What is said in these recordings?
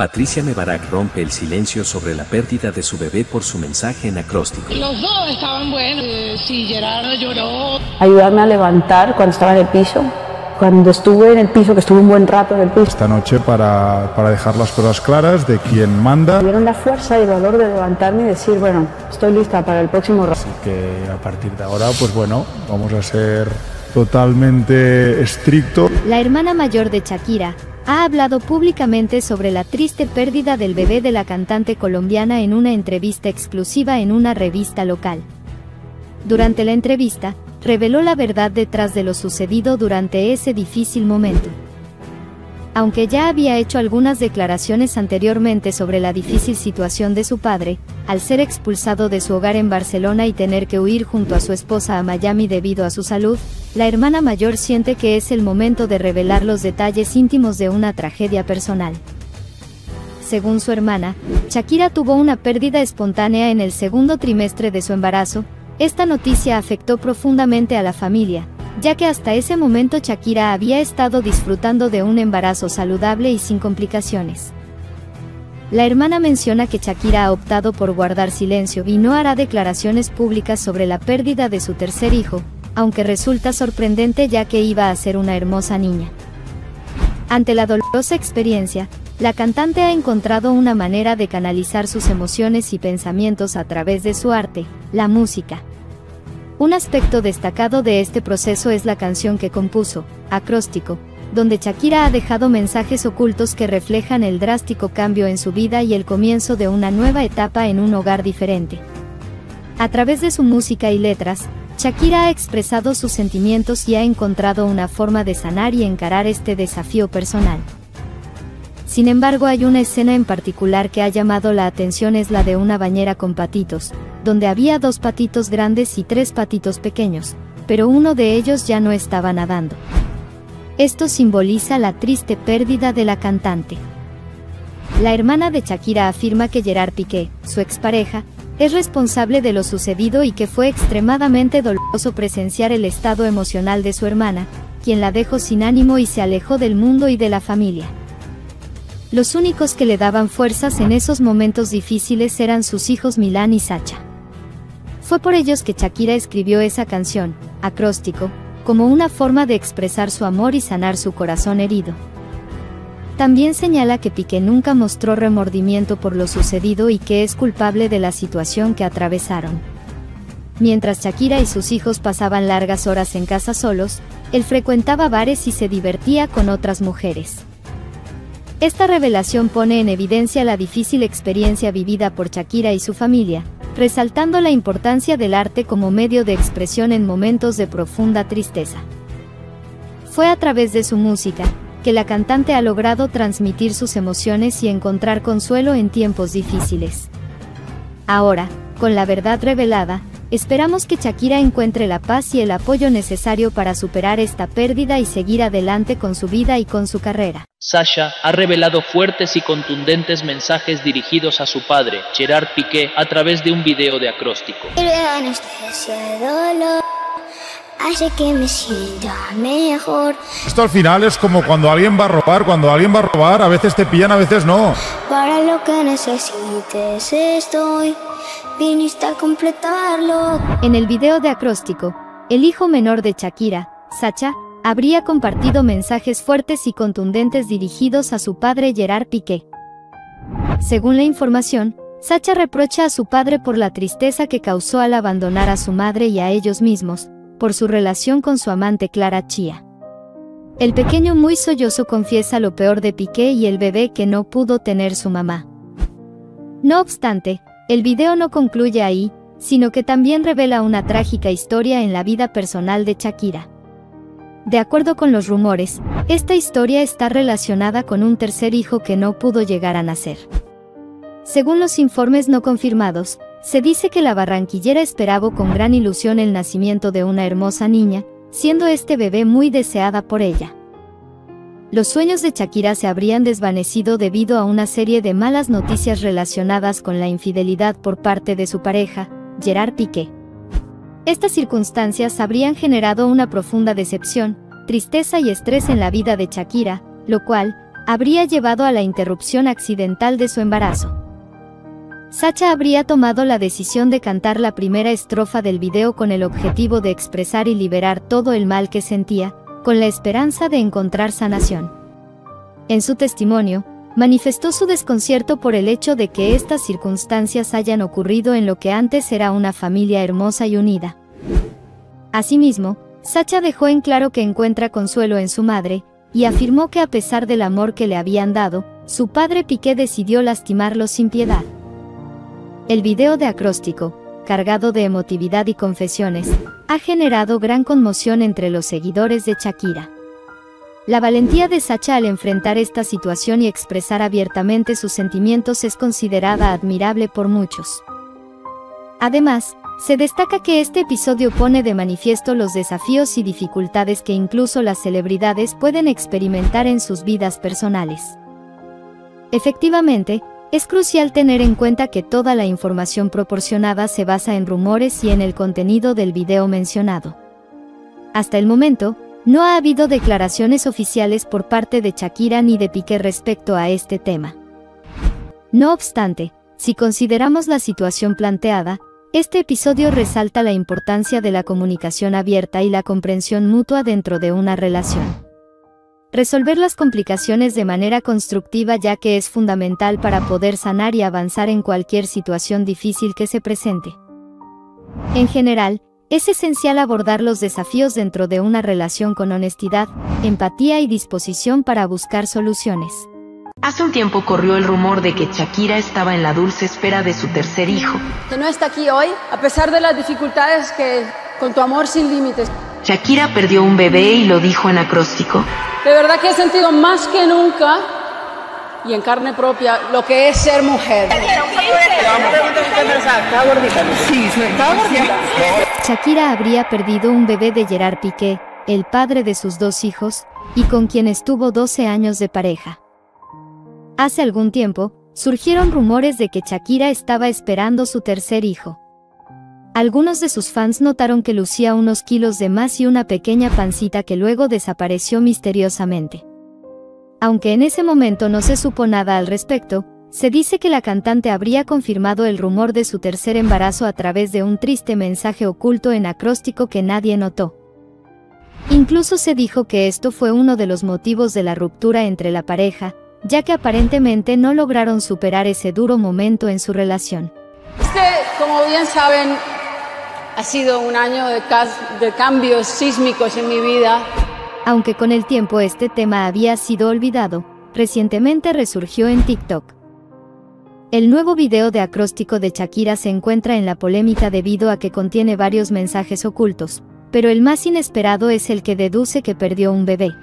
Patricia Mebarak rompe el silencio sobre la pérdida de su bebé por su mensaje en acróstico. Los dos estaban buenos. Eh, sí, Gerardo lloró. Ayudarme a levantar cuando estaba en el piso. Cuando estuve en el piso, que estuve un buen rato en el piso. Esta noche para, para dejar las cosas claras de quién manda. Me dieron la fuerza y el valor de levantarme y decir, bueno, estoy lista para el próximo rato. Así que a partir de ahora, pues bueno, vamos a ser totalmente estricto. La hermana mayor de Shakira ha hablado públicamente sobre la triste pérdida del bebé de la cantante colombiana en una entrevista exclusiva en una revista local. Durante la entrevista, reveló la verdad detrás de lo sucedido durante ese difícil momento. Aunque ya había hecho algunas declaraciones anteriormente sobre la difícil situación de su padre, al ser expulsado de su hogar en Barcelona y tener que huir junto a su esposa a Miami debido a su salud, la hermana mayor siente que es el momento de revelar los detalles íntimos de una tragedia personal. Según su hermana, Shakira tuvo una pérdida espontánea en el segundo trimestre de su embarazo, esta noticia afectó profundamente a la familia, ya que hasta ese momento Shakira había estado disfrutando de un embarazo saludable y sin complicaciones. La hermana menciona que Shakira ha optado por guardar silencio y no hará declaraciones públicas sobre la pérdida de su tercer hijo, aunque resulta sorprendente ya que iba a ser una hermosa niña. Ante la dolorosa experiencia, la cantante ha encontrado una manera de canalizar sus emociones y pensamientos a través de su arte, la música. Un aspecto destacado de este proceso es la canción que compuso, Acróstico, donde Shakira ha dejado mensajes ocultos que reflejan el drástico cambio en su vida y el comienzo de una nueva etapa en un hogar diferente. A través de su música y letras, Shakira ha expresado sus sentimientos y ha encontrado una forma de sanar y encarar este desafío personal. Sin embargo, hay una escena en particular que ha llamado la atención es la de una bañera con patitos, donde había dos patitos grandes y tres patitos pequeños, pero uno de ellos ya no estaba nadando. Esto simboliza la triste pérdida de la cantante. La hermana de Shakira afirma que Gerard Piqué, su expareja, es responsable de lo sucedido y que fue extremadamente doloroso presenciar el estado emocional de su hermana, quien la dejó sin ánimo y se alejó del mundo y de la familia. Los únicos que le daban fuerzas en esos momentos difíciles eran sus hijos Milán y Sacha. Fue por ellos que Shakira escribió esa canción, acróstico, como una forma de expresar su amor y sanar su corazón herido. También señala que Piqué nunca mostró remordimiento por lo sucedido y que es culpable de la situación que atravesaron. Mientras Shakira y sus hijos pasaban largas horas en casa solos, él frecuentaba bares y se divertía con otras mujeres. Esta revelación pone en evidencia la difícil experiencia vivida por Shakira y su familia, resaltando la importancia del arte como medio de expresión en momentos de profunda tristeza. Fue a través de su música, que la cantante ha logrado transmitir sus emociones y encontrar consuelo en tiempos difíciles. Ahora, con la verdad revelada, Esperamos que Shakira encuentre la paz y el apoyo necesario para superar esta pérdida y seguir adelante con su vida y con su carrera. Sasha ha revelado fuertes y contundentes mensajes dirigidos a su padre, Gerard Piqué, a través de un video de acróstico hace que me sienta mejor. Esto al final es como cuando alguien va a robar, cuando alguien va a robar, a veces te pillan, a veces no. Para lo que necesites estoy, viniste a completarlo. En el video de acróstico, el hijo menor de Shakira, Sacha, habría compartido mensajes fuertes y contundentes dirigidos a su padre Gerard Piqué. Según la información, Sacha reprocha a su padre por la tristeza que causó al abandonar a su madre y a ellos mismos, por su relación con su amante Clara Chía. El pequeño muy sollozo confiesa lo peor de Piqué y el bebé que no pudo tener su mamá. No obstante, el video no concluye ahí, sino que también revela una trágica historia en la vida personal de Shakira. De acuerdo con los rumores, esta historia está relacionada con un tercer hijo que no pudo llegar a nacer. Según los informes no confirmados, se dice que la barranquillera esperaba con gran ilusión el nacimiento de una hermosa niña, siendo este bebé muy deseada por ella. Los sueños de Shakira se habrían desvanecido debido a una serie de malas noticias relacionadas con la infidelidad por parte de su pareja, Gerard Piqué. Estas circunstancias habrían generado una profunda decepción, tristeza y estrés en la vida de Shakira, lo cual, habría llevado a la interrupción accidental de su embarazo. Sacha habría tomado la decisión de cantar la primera estrofa del video con el objetivo de expresar y liberar todo el mal que sentía, con la esperanza de encontrar sanación. En su testimonio, manifestó su desconcierto por el hecho de que estas circunstancias hayan ocurrido en lo que antes era una familia hermosa y unida. Asimismo, Sacha dejó en claro que encuentra consuelo en su madre, y afirmó que a pesar del amor que le habían dado, su padre Piqué decidió lastimarlo sin piedad. El video de acróstico, cargado de emotividad y confesiones, ha generado gran conmoción entre los seguidores de Shakira. La valentía de Sacha al enfrentar esta situación y expresar abiertamente sus sentimientos es considerada admirable por muchos. Además, se destaca que este episodio pone de manifiesto los desafíos y dificultades que incluso las celebridades pueden experimentar en sus vidas personales. Efectivamente, es crucial tener en cuenta que toda la información proporcionada se basa en rumores y en el contenido del video mencionado. Hasta el momento, no ha habido declaraciones oficiales por parte de Shakira ni de Piqué respecto a este tema. No obstante, si consideramos la situación planteada, este episodio resalta la importancia de la comunicación abierta y la comprensión mutua dentro de una relación. Resolver las complicaciones de manera constructiva ya que es fundamental para poder sanar y avanzar en cualquier situación difícil que se presente. En general, es esencial abordar los desafíos dentro de una relación con honestidad, empatía y disposición para buscar soluciones. Hace un tiempo corrió el rumor de que Shakira estaba en la dulce espera de su tercer hijo. Que no está aquí hoy, a pesar de las dificultades que con tu amor sin límites. Shakira perdió un bebé y lo dijo en acróstico. De verdad que he sentido más que nunca y en carne propia lo que es ser mujer. Shakira habría perdido un bebé de Gerard Piqué, el padre de sus dos hijos, y con quien estuvo 12 años de pareja. Hace algún tiempo, surgieron rumores de que Shakira estaba esperando su tercer hijo. Algunos de sus fans notaron que lucía unos kilos de más y una pequeña pancita que luego desapareció misteriosamente. Aunque en ese momento no se supo nada al respecto, se dice que la cantante habría confirmado el rumor de su tercer embarazo a través de un triste mensaje oculto en acróstico que nadie notó. Incluso se dijo que esto fue uno de los motivos de la ruptura entre la pareja, ya que aparentemente no lograron superar ese duro momento en su relación. Este, como bien saben, ha sido un año de, de cambios sísmicos en mi vida. Aunque con el tiempo este tema había sido olvidado, recientemente resurgió en TikTok. El nuevo video de acróstico de Shakira se encuentra en la polémica debido a que contiene varios mensajes ocultos, pero el más inesperado es el que deduce que perdió un bebé.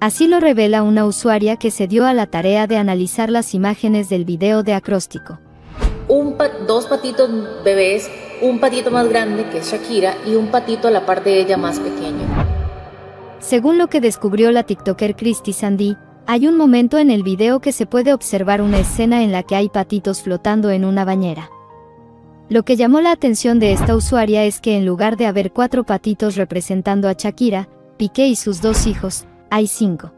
Así lo revela una usuaria que se dio a la tarea de analizar las imágenes del video de acróstico. Un dos patitos bebés un patito más grande que Shakira y un patito a la par de ella más pequeño. Según lo que descubrió la TikToker Christy Sandy, hay un momento en el video que se puede observar una escena en la que hay patitos flotando en una bañera. Lo que llamó la atención de esta usuaria es que en lugar de haber cuatro patitos representando a Shakira, Piqué y sus dos hijos, hay cinco.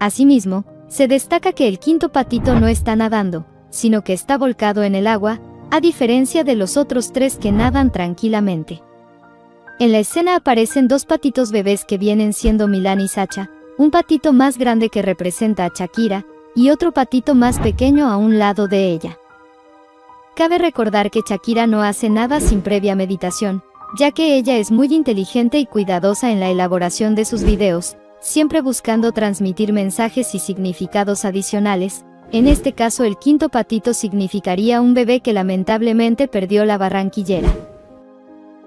Asimismo, se destaca que el quinto patito no está nadando, sino que está volcado en el agua, a diferencia de los otros tres que nadan tranquilamente. En la escena aparecen dos patitos bebés que vienen siendo Milan y Sacha, un patito más grande que representa a Shakira, y otro patito más pequeño a un lado de ella. Cabe recordar que Shakira no hace nada sin previa meditación, ya que ella es muy inteligente y cuidadosa en la elaboración de sus videos, siempre buscando transmitir mensajes y significados adicionales, en este caso el quinto patito significaría un bebé que lamentablemente perdió la barranquillera.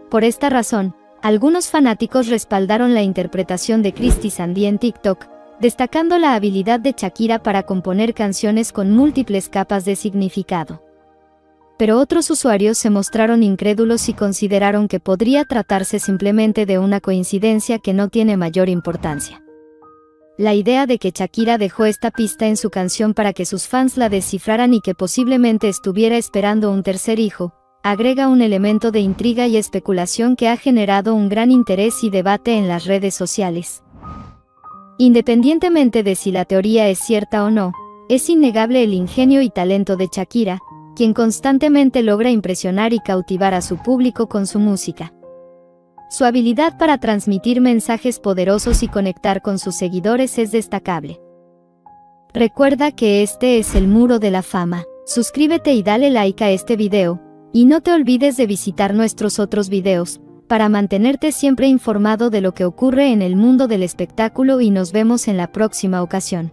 Por esta razón, algunos fanáticos respaldaron la interpretación de Christy Sandy en TikTok, destacando la habilidad de Shakira para componer canciones con múltiples capas de significado. Pero otros usuarios se mostraron incrédulos y consideraron que podría tratarse simplemente de una coincidencia que no tiene mayor importancia. La idea de que Shakira dejó esta pista en su canción para que sus fans la descifraran y que posiblemente estuviera esperando un tercer hijo, agrega un elemento de intriga y especulación que ha generado un gran interés y debate en las redes sociales. Independientemente de si la teoría es cierta o no, es innegable el ingenio y talento de Shakira, quien constantemente logra impresionar y cautivar a su público con su música. Su habilidad para transmitir mensajes poderosos y conectar con sus seguidores es destacable. Recuerda que este es el muro de la fama. Suscríbete y dale like a este video, y no te olvides de visitar nuestros otros videos, para mantenerte siempre informado de lo que ocurre en el mundo del espectáculo y nos vemos en la próxima ocasión.